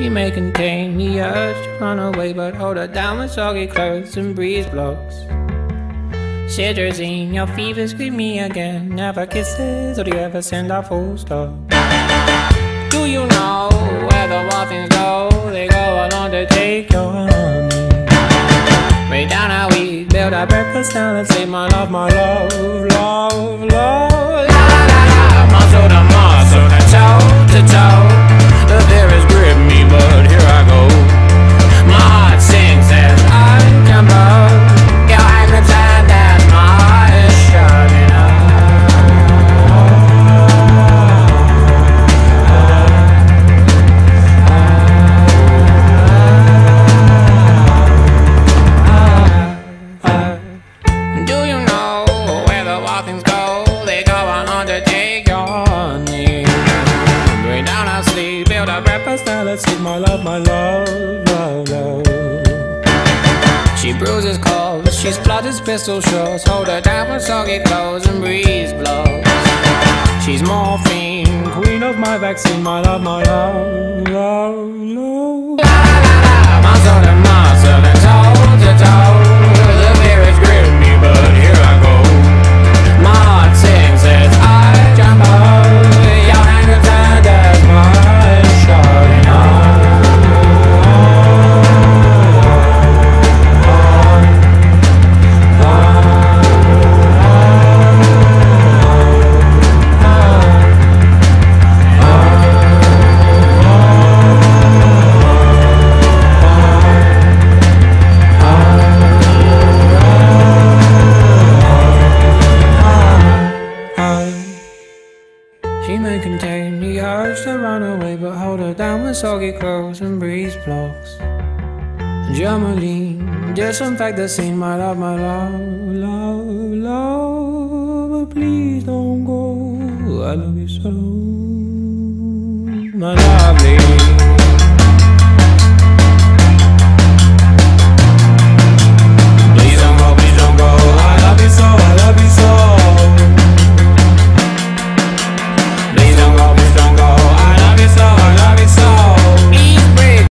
She may contain the urge to run away, but hold her down with soggy clothes and breeze blocks. Cetirizine, your fever's with me again. Never kisses, or do you ever send a full stop? Do you know where the waffles go? They go along to take your honey. Way down how we build our breakfast down and say, My love, my love, love, let's eat my love, my love, love, love. She bruises calls, she splutters pistol shots. Hold her down with soggy clothes and breeze blows. She's morphine, queen of my vaccine, my love, my love, love, love. to run away, but hold her down with soggy clothes and breeze blocks. Germaline, disinfect the scene, my love, my love, love, love. But please don't go, I love you so, my lovely.